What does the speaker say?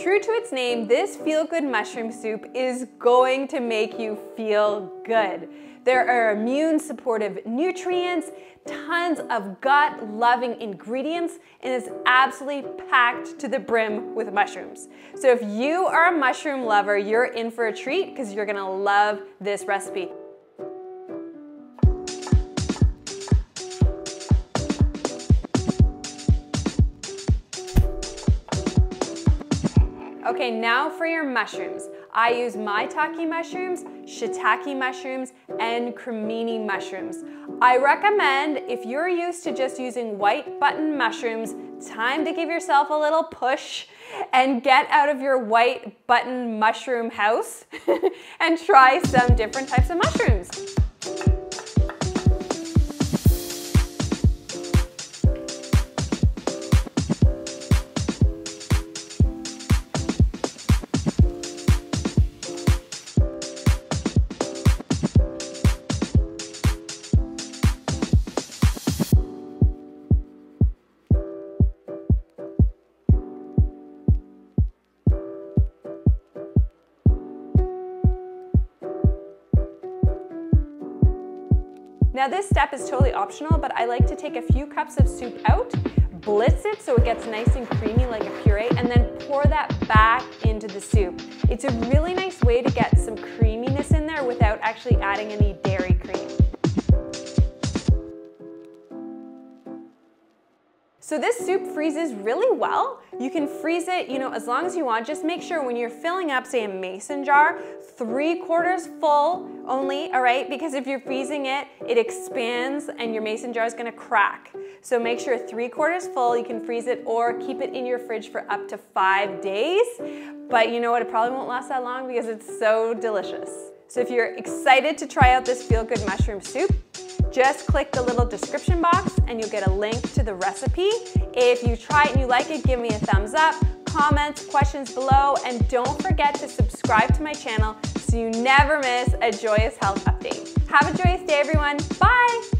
True to its name, this feel good mushroom soup is going to make you feel good. There are immune supportive nutrients, tons of gut loving ingredients, and it's absolutely packed to the brim with mushrooms. So if you are a mushroom lover, you're in for a treat because you're gonna love this recipe. Okay, now for your mushrooms. I use maitake mushrooms, shiitake mushrooms, and cremini mushrooms. I recommend if you're used to just using white button mushrooms, time to give yourself a little push and get out of your white button mushroom house and try some different types of mushrooms. Now this step is totally optional, but I like to take a few cups of soup out, blitz it so it gets nice and creamy like a puree, and then pour that back into the soup. It's a really nice way to get some creaminess in there without actually adding any So this soup freezes really well. You can freeze it, you know, as long as you want. Just make sure when you're filling up, say a mason jar, three quarters full only, all right? Because if you're freezing it, it expands and your mason jar is gonna crack. So make sure three quarters full, you can freeze it or keep it in your fridge for up to five days. But you know what, it probably won't last that long because it's so delicious. So if you're excited to try out this Feel Good Mushroom Soup, just click the little description box and you'll get a link to the recipe. If you try it and you like it, give me a thumbs up, comments, questions below, and don't forget to subscribe to my channel so you never miss a Joyous Health update. Have a joyous day, everyone. Bye!